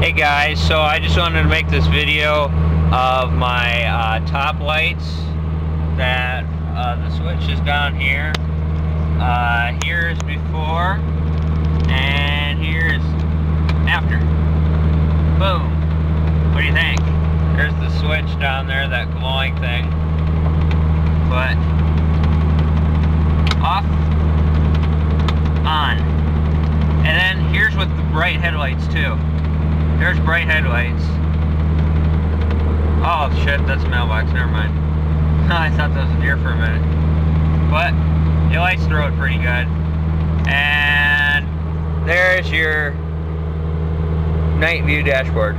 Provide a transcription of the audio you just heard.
Hey guys, so I just wanted to make this video of my uh, top lights that uh, the switch is down here. Uh, here's before and here's after. Boom. What do you think? There's the switch down there, that glowing thing. But off, on. And then here's with the bright headlights too. There's bright headlights. Oh shit, that's a mailbox, never mind. I thought that was a deer for a minute. But, the lights throw it pretty good. And there's your night view dashboard.